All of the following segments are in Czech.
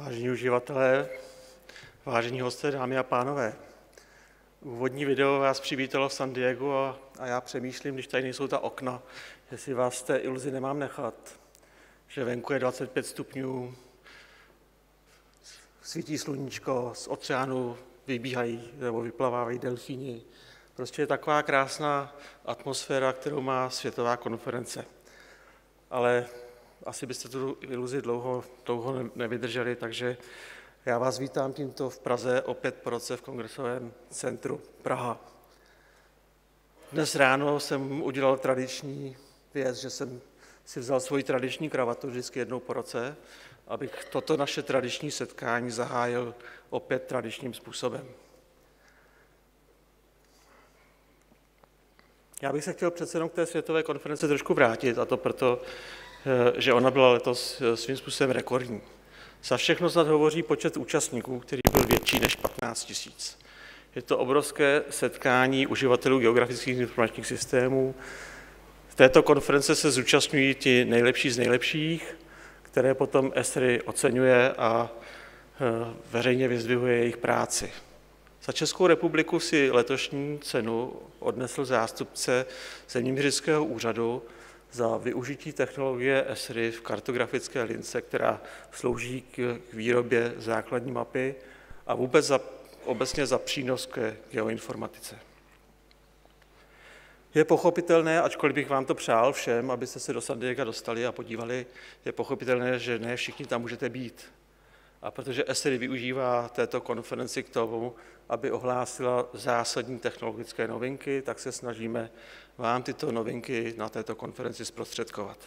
Vážení uživatelé, vážení hosté, dámy a pánové, úvodní video vás přivítalo v San Diego a, a já přemýšlím, když tady nejsou ta okna, jestli vás té iluzi nemám nechat, že venku je 25 stupňů, svítí sluníčko, z oceánu vybíhají nebo vyplavávají delfíni. Prostě je taková krásná atmosféra, kterou má světová konference. Ale asi byste tu iluzi dlouho, dlouho nevydrželi, takže já vás vítám tímto v Praze opět po roce v Kongresovém centru Praha. Dnes ráno jsem udělal tradiční věc, že jsem si vzal svoji tradiční kravatu vždycky jednou po roce, abych toto naše tradiční setkání zahájil opět tradičním způsobem. Já bych se chtěl přece jenom k té světové konferenci trošku vrátit, a to proto, že ona byla letos eh, svým způsobem rekordní. Za všechno snad hovoří počet účastníků, který byl větší než 15 tisíc. Je to obrovské setkání uživatelů geografických informačních systémů. V této konference se zúčastňují ti nejlepší z nejlepších, které potom ESRI oceňuje a eh, veřejně vyzdvihuje jejich práci. Za Českou republiku si letošní cenu odnesl zástupce Zeměměřického úřadu za využití technologie ESRI v kartografické lince, která slouží k výrobě základní mapy a vůbec za, obecně za přínos ke geoinformatice. Je pochopitelné, ačkoliv bych vám to přál všem, abyste se do San Diego dostali a podívali, je pochopitelné, že ne všichni tam můžete být. A protože ESRI využívá této konferenci k tomu, aby ohlásila zásadní technologické novinky, tak se snažíme vám tyto novinky na této konferenci zprostředkovat.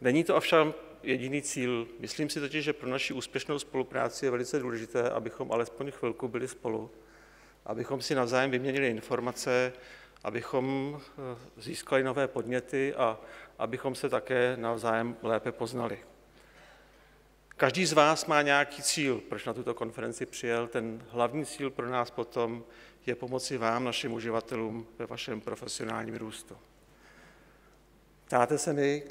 Není to ovšem jediný cíl. Myslím si totiž, že pro naši úspěšnou spolupráci je velice důležité, abychom alespoň chvilku byli spolu, abychom si navzájem vyměnili informace, abychom eh, získali nové podněty a abychom se také navzájem lépe poznali. Každý z vás má nějaký cíl, proč na tuto konferenci přijel. Ten hlavní cíl pro nás potom je pomoci vám, našim uživatelům, ve vašem profesionálním růstu. Ptáte se mi,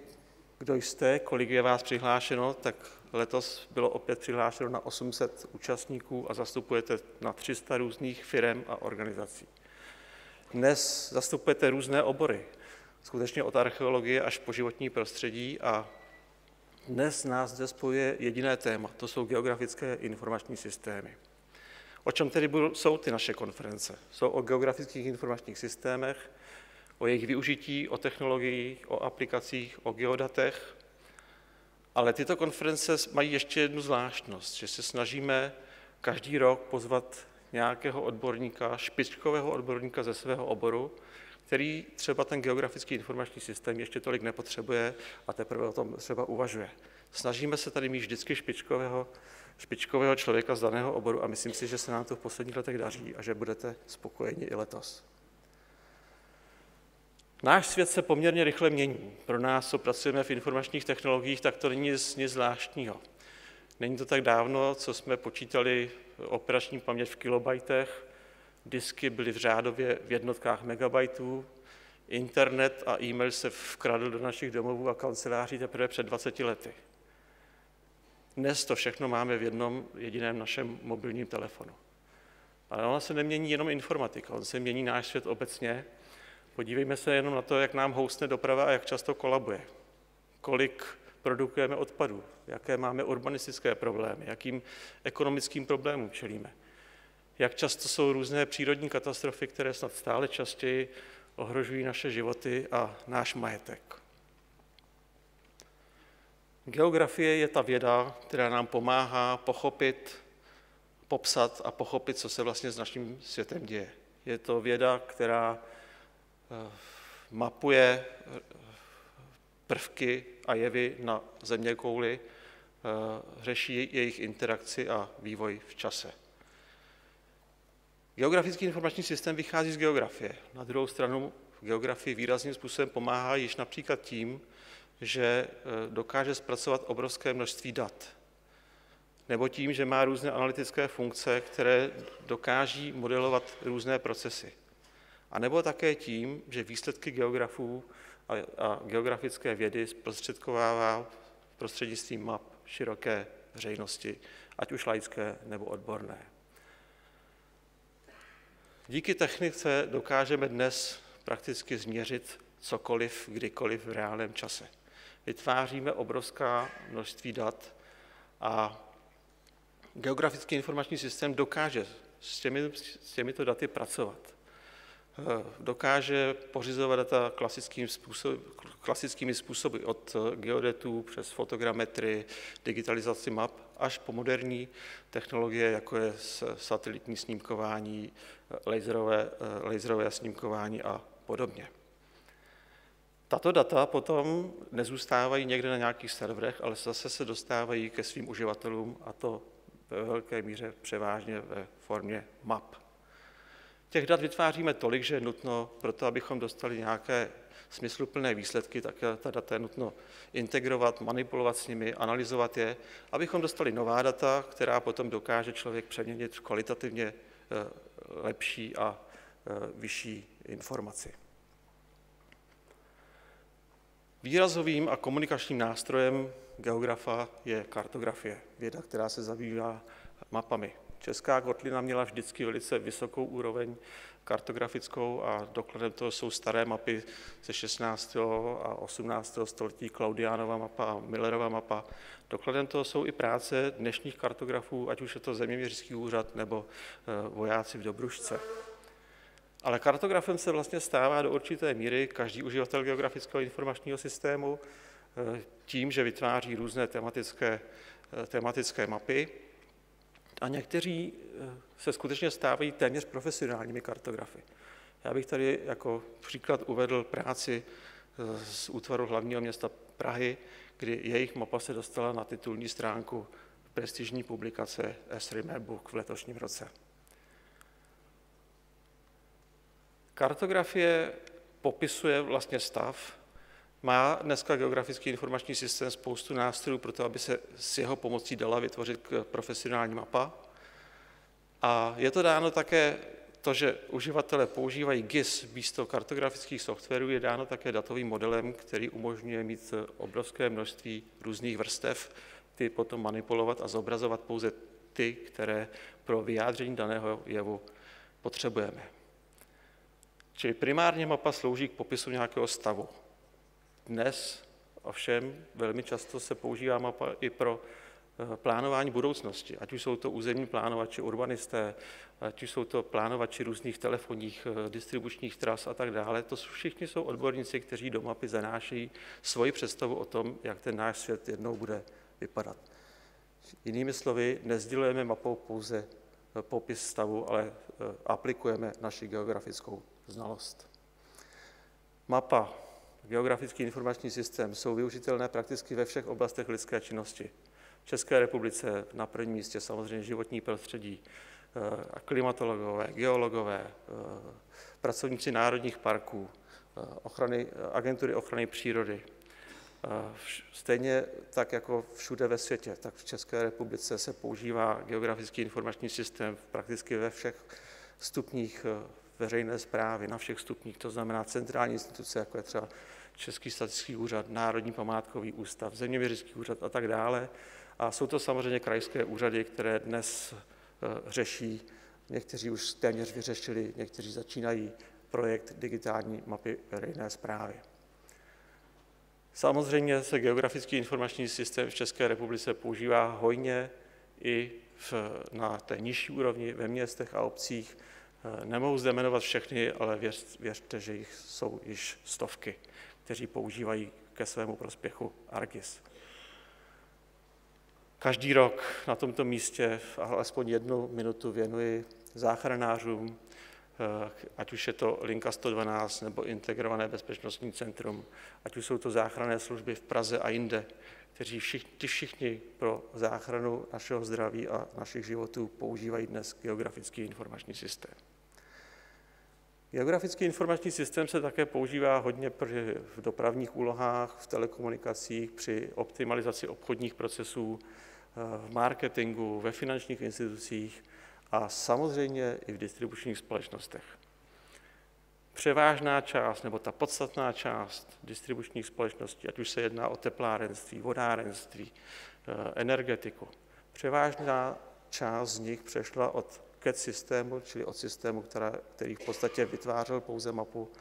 kdo jste, kolik je vás přihlášeno, tak letos bylo opět přihlášeno na 800 účastníků a zastupujete na 300 různých firm a organizací. Dnes zastupujete různé obory, skutečně od archeologie až po životní prostředí a dnes nás zde spojuje jediné téma, to jsou geografické informační systémy. O čem tedy jsou ty naše konference? Jsou o geografických informačních systémech, o jejich využití, o technologiích, o aplikacích, o geodatech, ale tyto konference mají ještě jednu zvláštnost, že se snažíme každý rok pozvat nějakého odborníka, špičkového odborníka ze svého oboru, který třeba ten geografický informační systém ještě tolik nepotřebuje a teprve o tom třeba uvažuje. Snažíme se tady mít vždycky špičkového, špičkového člověka z daného oboru a myslím si, že se nám to v posledních letech daří a že budete spokojeni i letos. Náš svět se poměrně rychle mění. Pro nás, co pracujeme v informačních technologiích, tak to není nic, zvláštního. Není to tak dávno, co jsme počítali operační paměť v kilobajtech, disky byly v řádově v jednotkách megabajtů, internet a e-mail se vkradl do našich domovů a kanceláří teprve před 20 lety. Dnes to všechno máme v jednom jediném našem mobilním telefonu. Ale ona se nemění jenom informatika, on se mění náš svět obecně. Podívejme se jenom na to, jak nám houstne doprava a jak často kolabuje. Kolik produkujeme odpadů, jaké máme urbanistické problémy, jakým ekonomickým problémům čelíme jak často jsou různé přírodní katastrofy, které snad stále častěji ohrožují naše životy a náš majetek. Geografie je ta věda, která nám pomáhá pochopit, popsat a pochopit, co se vlastně s naším světem děje. Je to věda, která eh, mapuje eh, prvky a jevy na země kouli, eh, řeší jejich interakci a vývoj v čase. Geografický informační systém vychází z geografie. Na druhou stranu v geografii výrazným způsobem pomáhá již například tím, že e, dokáže zpracovat obrovské množství dat. Nebo tím, že má různé analytické funkce, které dokáží modelovat různé procesy. A nebo také tím, že výsledky geografů a, a geografické vědy zprostředkovává prostřednictvím map široké veřejnosti, ať už laické nebo odborné. Díky technice dokážeme dnes prakticky změřit cokoliv, kdykoliv v reálném čase. Vytváříme obrovská množství dat a geografický informační systém dokáže s, těmi, s těmito daty pracovat. Eh, dokáže pořizovat data klasickým způsob, klasickými způsoby od geodetů přes fotogrametry, digitalizaci map až po moderní technologie, jako je satelitní snímkování, laserové, eh, laserové snímkování a podobně. Tato data potom nezůstávají někde na nějakých serverech, ale zase se dostávají ke svým uživatelům a to ve velké míře převážně ve formě map. Těch dat vytváříme tolik, že je nutno pro to, abychom dostali nějaké smysluplné výsledky, tak ta data je nutno integrovat, manipulovat s nimi, analyzovat je, abychom dostali nová data, která potom dokáže člověk přeměnit v kvalitativně eh, lepší a eh, vyšší informaci. Výrazovým a komunikačním nástrojem geografa je kartografie, věda, která se zabývá mapami. Česká kotlina měla vždycky velice vysokou úroveň kartografickou a dokladem toho jsou staré mapy ze 16. a 18. století, Klaudiánova mapa a Millerova mapa. Dokladem toho jsou i práce dnešních kartografů, ať už je to zeměměřický úřad nebo eh, vojáci v Dobrušce. Ale kartografem se vlastně stává do určité míry každý uživatel geografického informačního systému eh, tím, že vytváří různé tematické, eh, tematické mapy a někteří eh, se skutečně stávají téměř profesionálními kartografy. Já bych tady jako příklad uvedl práci z útvaru hlavního města Prahy, kdy jejich mapa se dostala na titulní stránku prestižní publikace Esri Book v letošním roce. Kartografie popisuje vlastně stav, má dneska geografický informační systém spoustu nástrojů pro to, aby se s jeho pomocí dala vytvořit profesionální mapa. A je to dáno také to, že uživatelé používají GIS místo kartografických softwarů, je dáno také datovým modelem, který umožňuje mít obrovské množství různých vrstev, ty potom manipulovat a zobrazovat pouze ty, které pro vyjádření daného jevu potřebujeme. Čili primárně mapa slouží k popisu nějakého stavu. Dnes ovšem velmi často se používá mapa i pro eh, plánování budoucnosti, ať už jsou to územní plánovači, urbanisté, ať už jsou to plánovači různých telefonních, eh, distribučních tras a tak dále. To všichni jsou odborníci, kteří do mapy zanášejí svoji představu o tom, jak ten náš svět jednou bude vypadat. Jinými slovy, nezdělujeme mapou pouze eh, popis stavu, ale aplikujeme naši geografickou znalost. Mapa, geografický informační systém jsou využitelné prakticky ve všech oblastech lidské činnosti. V České republice na prvním místě samozřejmě životní prostředí, eh, klimatologové, geologové, eh, pracovníci národních parků, eh, ochrany, agentury ochrany přírody. Stejně tak jako všude ve světě, tak v České republice se používá geografický informační systém prakticky ve všech stupních veřejné zprávy na všech stupních, to znamená centrální instituce, jako je třeba Český statický úřad, Národní památkový ústav, Zeměměřický úřad a tak dále. A jsou to samozřejmě krajské úřady, které dnes eh, řeší, někteří už téměř vyřešili, někteří začínají projekt digitální mapy veřejné zprávy. Samozřejmě se geografický informační systém v České republice používá hojně i v, na té nižší úrovni ve městech a obcích, nemohu zde jmenovat všechny, ale věř, věřte, že jich jsou již stovky, kteří používají ke svému prospěchu Argis. Každý rok na tomto místě alespoň jednu minutu věnuji záchranářům, eh, ať už je to linka 112 nebo integrované bezpečnostní centrum, ať už jsou to záchranné služby v Praze a jinde, kteří všichni, všichni pro záchranu našeho zdraví a našich životů používají dnes geografický informační systém. Geografický informační systém se také používá hodně v dopravních úlohách, v telekomunikacích, při optimalizaci obchodních procesů, v marketingu, ve finančních institucích a samozřejmě i v distribučních společnostech. převážná část nebo ta podstatná část distribučních společností, ať už se jedná o teplárenství, vodárenství, eh, energetiku, převážná část z nich přešla od CAD systému, čili od systému, která, který v podstatě vytvářel pouze mapu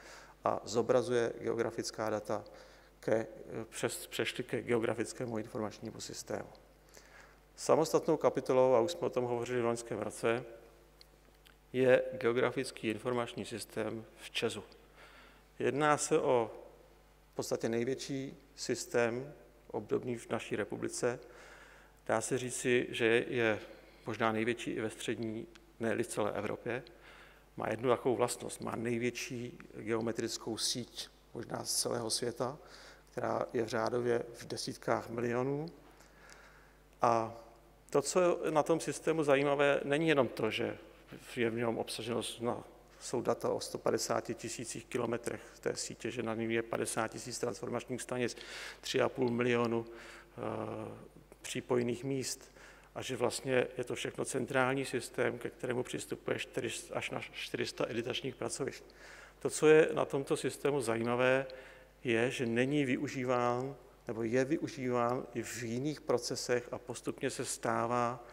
a zobrazuje geografická data, ke, přes, přešli ke geografickému informačnímu systému. Samostatnou kapitolou, a už jsme o tom hovořili v loňském roce, je geografický informační systém v Česu. Jedná se o v podstatě největší systém obdobný v naší republice. Dá se říci, že je možná největší i ve střední, ne celé Evropě. Má jednu takovou vlastnost, má největší geometrickou síť možná z celého světa, která je v řádově v desítkách milionů. A to, co je na tom systému zajímavé, není jenom to, že je v něm obsaženo na, jsou data o 150 tisících kilometrech té sítě, že na ní je 50 tisíc transformačních stanic, 3,5 milionu e, přípojných míst a že vlastně je to všechno centrální systém, ke kterému přistupuje 400, až na 400 editačních pracovišť. To, co je na tomto systému zajímavé, je, že není využíván nebo je využíván i v jiných procesech a postupně se stává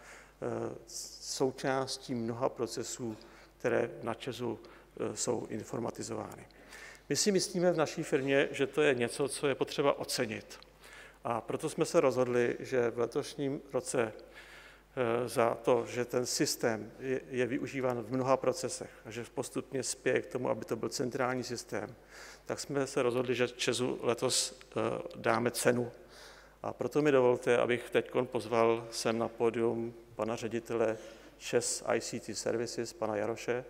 Eh, součástí mnoha procesů, které na ČEZu eh, jsou informatizovány. My si myslíme v naší firmě, že to je něco, co je potřeba ocenit. A proto jsme se rozhodli, že v letošním roce za to, že ten systém je, využíván v mnoha procesech a že postupně spěje k tomu, aby to byl centrální systém, tak jsme se rozhodli, že Česu letos dáme cenu. A proto mi dovolte, abych teď pozval sem na pódium pana ředitele ČES ICT Services, pana Jaroše,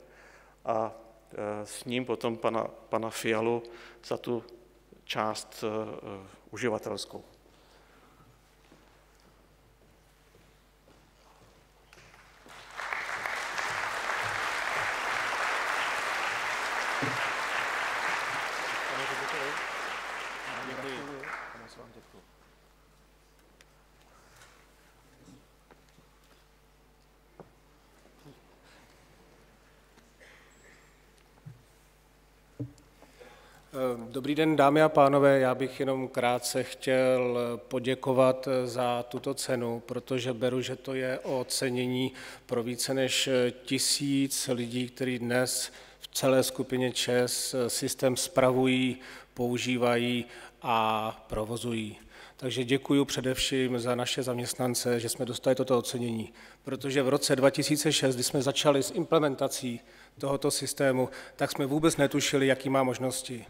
a e, s ním potom pana, pana Fialu za tu část uživatelskou. Dobrý den, dámy a pánové. Já bych jenom krátce chtěl poděkovat za tuto cenu, protože beru, že to je ocenění pro více než tisíc lidí, kteří dnes v celé skupině ČES systém spravují, používají a provozují. Takže děkuji především za naše zaměstnance, že jsme dostali toto ocenění, protože v roce 2006, kdy jsme začali s implementací tohoto systému, tak jsme vůbec netušili, jaký má možnosti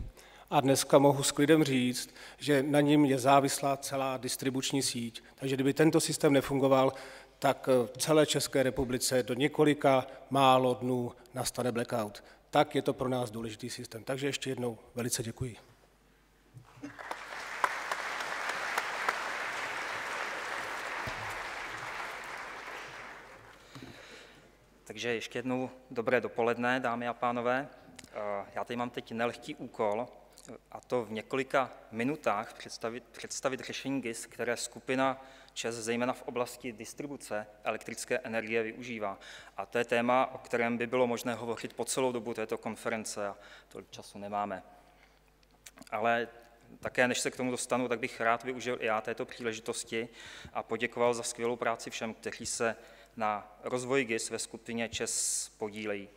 a dneska mohu s klidem říct, že na ním je závislá celá distribuční síť. Takže kdyby tento systém nefungoval, tak v celé České republice do několika málo dnů nastane blackout. Tak je to pro nás důležitý systém. Takže ještě jednou velice děkuji. Takže ještě jednou dobré dopoledne, dámy a pánové. Já tady mám teď nelehký úkol, a to v několika minutách představit, představit řešení GIS, které skupina ČES zejména v oblasti distribuce elektrické energie využívá. A to je téma, o kterém by bylo možné hovořit po celou dobu této konference a tolik času nemáme. Ale také, než se k tomu dostanu, tak bych rád využil i já této příležitosti a poděkoval za skvělou práci všem, kteří se na rozvoji GIS ve skupině ČES podílejí.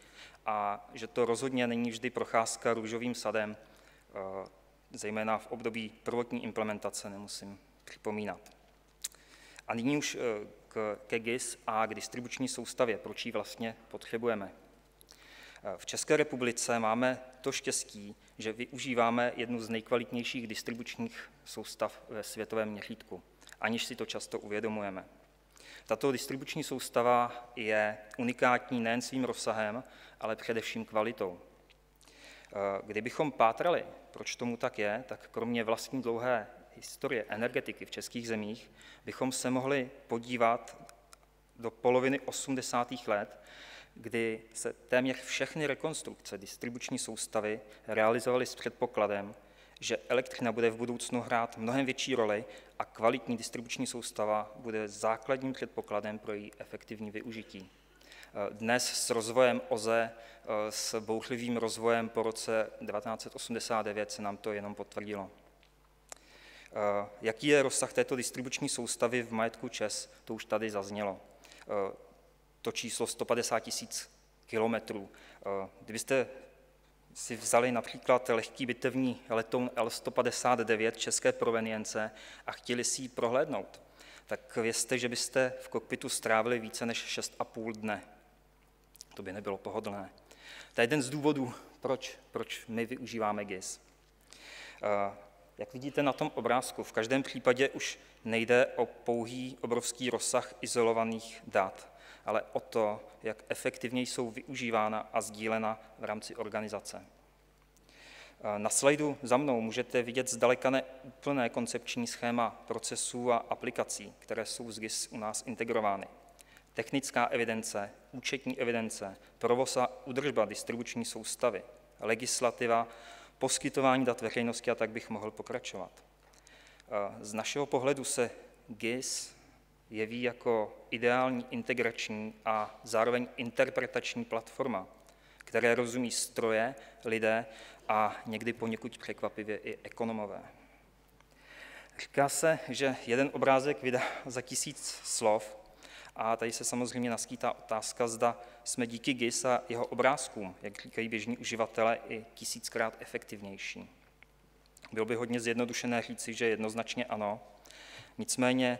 A že to rozhodně není vždy procházka růžovým sadem, zejména v období prvotní implementace, nemusím připomínat. A nyní už eh, k, ke GIS a k distribuční soustavě, proč ji vlastně potřebujeme. Eh, v České republice máme to štěstí, že využíváme jednu z nejkvalitnějších distribučních soustav ve světovém měřítku, aniž si to často uvědomujeme. Tato distribuční soustava je unikátní nejen svým rozsahem, ale především kvalitou. Kdybychom pátrali proč tomu tak je, tak kromě vlastní dlouhé historie energetiky v českých zemích bychom se mohli podívat do poloviny 80. let, kdy se téměř všechny rekonstrukce distribuční soustavy realizovaly s předpokladem, že elektřina bude v budoucnu hrát mnohem větší roli a kvalitní distribuční soustava bude základním předpokladem pro její efektivní využití. Dnes s rozvojem OZE, s bouřlivým rozvojem po roce 1989 se nám to jenom potvrdilo. Jaký je rozsah této distribuční soustavy v majetku ČES, to už tady zaznělo. To číslo 150 tisíc kilometrů. Kdybyste si vzali například lehký bitevní letoun L-159 české provenience a chtěli si ji prohlédnout, tak vězte, že byste v kokpitu strávili více než 6,5 dne. To by nebylo pohodlné. To je jeden z důvodů, proč, proč my využíváme GIS. Jak vidíte na tom obrázku, v každém případě už nejde o pouhý obrovský rozsah izolovaných dat, ale o to, jak efektivně jsou využívána a sdílena v rámci organizace. Na slajdu za mnou můžete vidět zdaleka neúplné koncepční schéma procesů a aplikací, které jsou z GIS u nás integrovány. Technická evidence, účetní evidence, provoz a udržba distribuční soustavy, legislativa, poskytování dat veřejnosti a tak bych mohl pokračovat. Z našeho pohledu se GIS jeví jako ideální integrační a zároveň interpretační platforma, které rozumí stroje, lidé a někdy poněkud překvapivě i ekonomové. Říká se, že jeden obrázek vydá za tisíc slov a tady se samozřejmě naskýtá otázka, zda jsme díky GIS a jeho obrázkům, jak říkají běžní uživatelé, i tisíckrát efektivnější. Bylo by hodně zjednodušené říci, že jednoznačně ano. Nicméně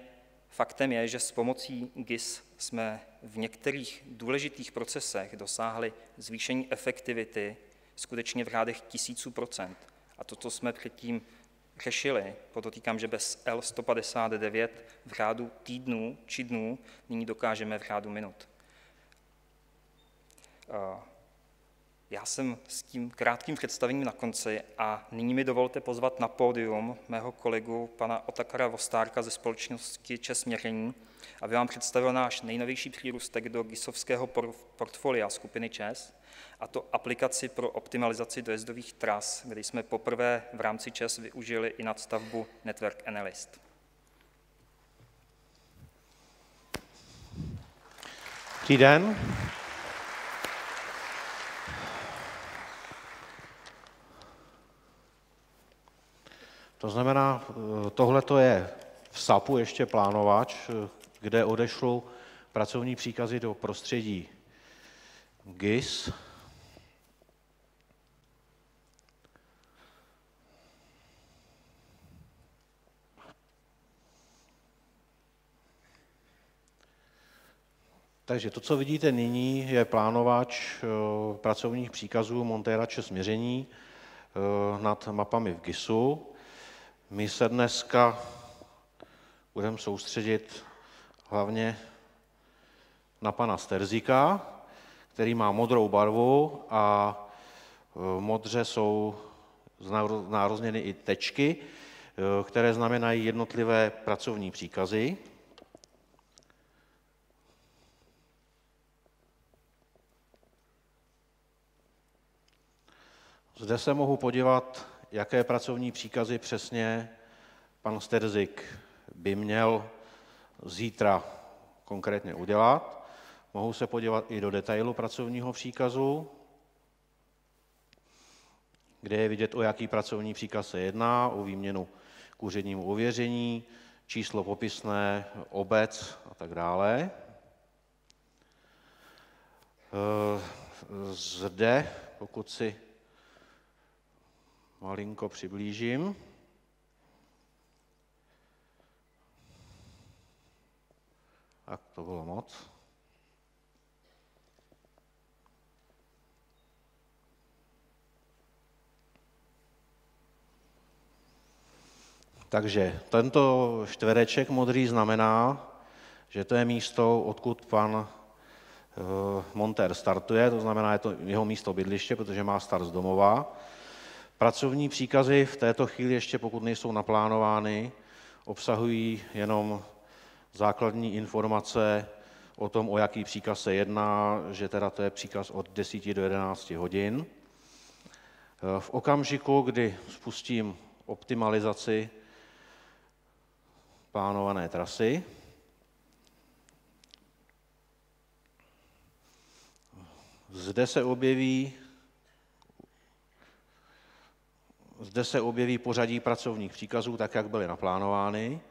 faktem je, že s pomocí GIS jsme v některých důležitých procesech dosáhli zvýšení efektivity skutečně v řádech tisíců procent. A to, co jsme předtím řešili, podotýkám, že bez L159 v řádu týdnů či dnů nyní dokážeme v řádu minut. Já jsem s tím krátkým představením na konci a nyní mi dovolte pozvat na pódium mého kolegu pana Otakara Vostárka ze společnosti Čes Měření, aby vám představil náš nejnovější přírůstek do GISovského portfolia skupiny ČES, a to aplikaci pro optimalizaci dojezdových tras, kde jsme poprvé v rámci ČES využili i nadstavbu Network Analyst. Dobrý den. To znamená, tohle je v SAPu ještě plánovač, kde odešlu pracovní příkazy do prostředí GIS. Takže to, co vidíte nyní, je plánovač eh, pracovních příkazů montérače směření eh, nad mapami v GISu. My se dneska budeme soustředit hlavně na pana Sterzika, který má modrou barvu a eh, modře jsou znározněny i tečky, které znamenají jednotlivé pracovní příkazy. Zde se mohu podívat, jaké pracovní příkazy přesně pan Sterzik by měl zítra konkrétně udělat. Mohu se podívat i do detailu pracovního příkazu, kde je vidět, o jaký pracovní příkaz se jedná, o výměnu k úřednímu ověření, číslo popisné, obec a tak dále. Zde, pokud si malinko přiblížím. Tak to bylo moc. Takže tento čtvereček modrý znamená, že to je místo, odkud pan eh, montér startuje, to znamená, je to jeho místo bydliště, protože má start z domova. Pracovní příkazy v této chvíli ještě, pokud nejsou naplánovány, obsahují jenom základní informace o tom, o jaký příkaz se jedná, že teda to je příkaz od 10 do 11 hodin. V okamžiku, kdy spustím optimalizaci plánované trasy, Zde se objeví zde se objeví pořadí pracovních příkazů, tak jak byly naplánovány.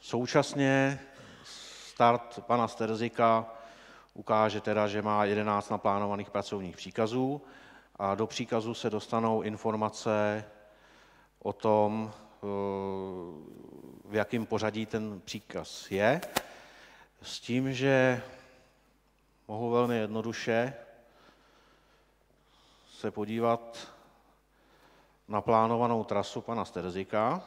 Současně start pana Sterzika ukáže teda, že má 11 naplánovaných pracovních příkazů a do příkazu se dostanou informace o tom, v jakém pořadí ten příkaz je, s tím, že mohu velmi jednoduše se podívat na plánovanou trasu pana Sterzika.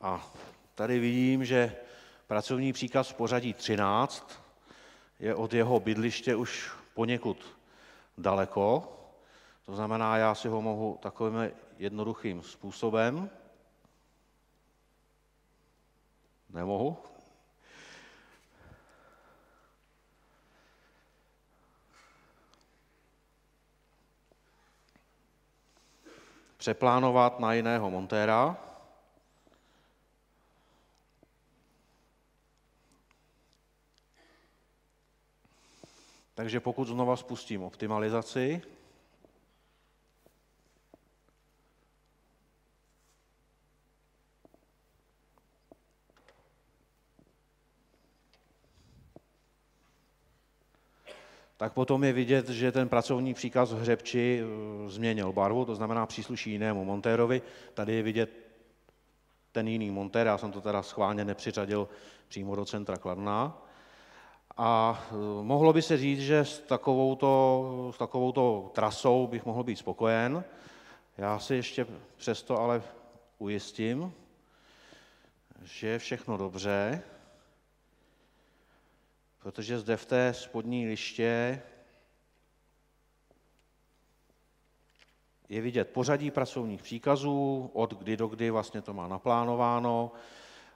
A tady vidím, že pracovní příkaz v pořadí 13 je od jeho bydliště už poněkud daleko. To znamená, já si ho mohu takovým jednoduchým způsobem, nemohu, přeplánovat na jiného montéra. Takže pokud znova spustím optimalizaci, tak potom je vidět, že ten pracovní příkaz v Hřebči eh, změnil barvu, to znamená přísluší jinému montérovi. Tady je vidět ten jiný montér, já jsem to teda schválně nepřiřadil přímo do centra Kladna. A eh, mohlo by se říct, že s takovouto, s takovouto trasou bych mohl být spokojen. Já si ještě přesto ale ujistím, že je všechno dobře, protože zde v té spodní liště je vidět pořadí pracovních příkazů, od kdy do kdy vlastně to má naplánováno,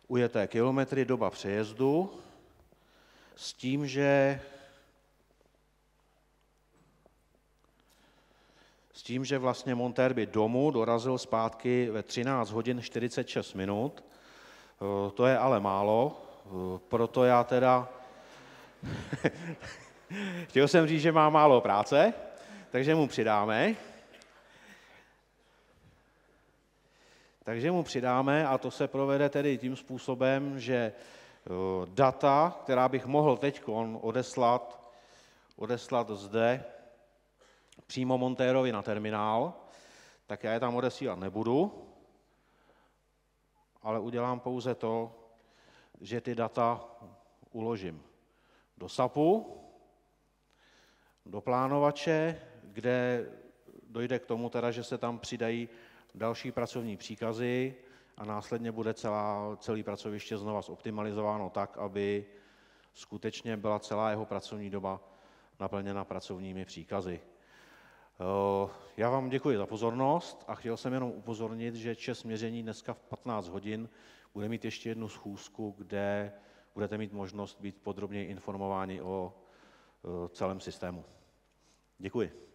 ujeté kilometry, doba přejezdu, s tím, že s tím, že vlastně montér by domů dorazil zpátky ve 13 hodin 46 minut. To je ale málo, proto já teda Chtěl jsem říct, že má málo práce, takže mu přidáme. Takže mu přidáme a to se provede tedy tím způsobem, že data, která bych mohl teď odeslat, odeslat zde přímo montérovi na terminál, tak já je tam odesílat nebudu, ale udělám pouze to, že ty data uložím do SAPu, do plánovače, kde dojde k tomu teda, že se tam přidají další pracovní příkazy a následně bude celá, celý pracoviště znova zoptimalizováno tak, aby skutečně byla celá jeho pracovní doba naplněna pracovními příkazy. Já vám děkuji za pozornost a chtěl jsem jenom upozornit, že čes měření dneska v 15 hodin bude mít ještě jednu schůzku, kde budete mít možnost být podrobněji informováni o celém systému. Děkuji.